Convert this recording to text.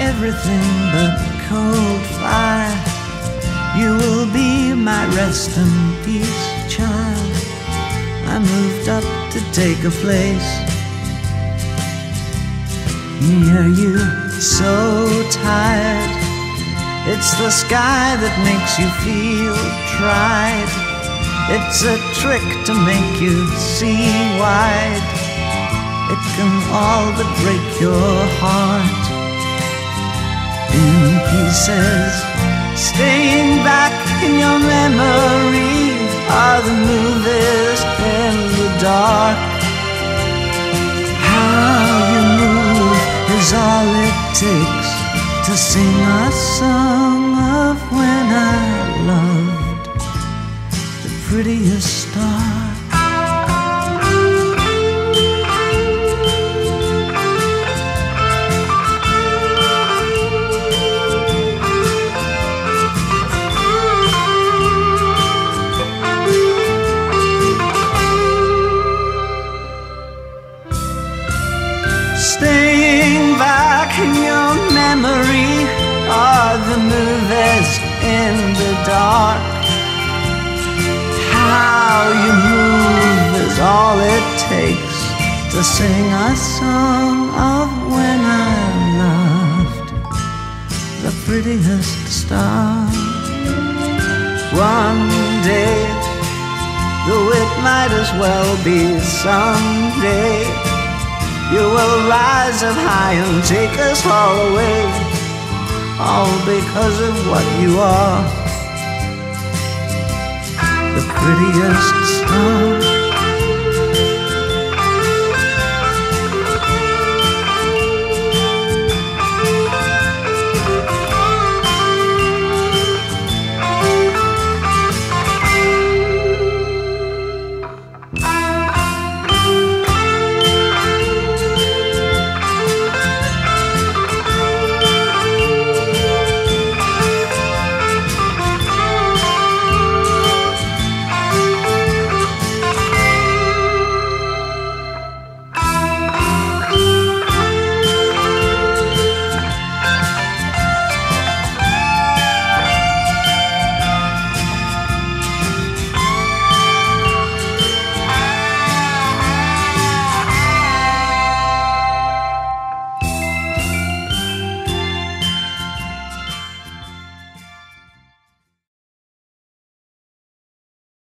everything but cold fire. You will be my rest and peace, child. I moved up to take a place near you, so tired. It's the sky that makes you feel tried. It's a trick to make you see wide. It can all but break your heart pieces. Staying back in your memory are the movies in the dark. How you move is all it takes to sing a song of when I loved the prettiest star. Staying back in your memory are the movies in the dark. How you move is all it takes to sing a song of when I loved the prettiest star. One day, though it might as well be someday. You will rise up high and take us all away, all because of what you are. The prettiest star.